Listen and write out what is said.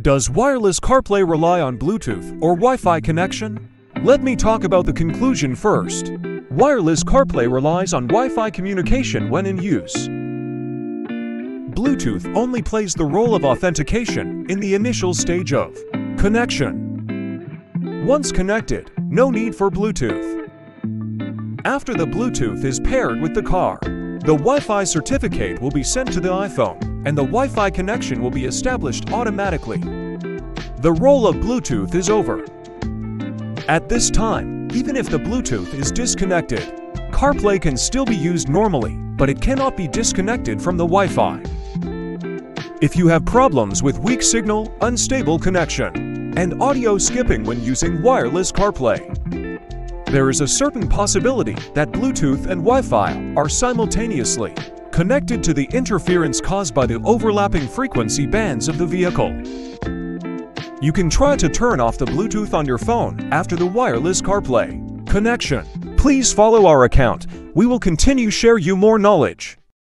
Does wireless CarPlay rely on Bluetooth or Wi-Fi connection? Let me talk about the conclusion first. Wireless CarPlay relies on Wi-Fi communication when in use. Bluetooth only plays the role of authentication in the initial stage of connection. Once connected, no need for Bluetooth. After the Bluetooth is paired with the car, the Wi-Fi certificate will be sent to the iPhone and the Wi-Fi connection will be established automatically. The role of Bluetooth is over. At this time, even if the Bluetooth is disconnected, CarPlay can still be used normally, but it cannot be disconnected from the Wi-Fi. If you have problems with weak signal, unstable connection, and audio skipping when using wireless CarPlay, there is a certain possibility that Bluetooth and Wi-Fi are simultaneously connected to the interference caused by the overlapping frequency bands of the vehicle. You can try to turn off the Bluetooth on your phone after the wireless CarPlay connection. Please follow our account. We will continue share you more knowledge.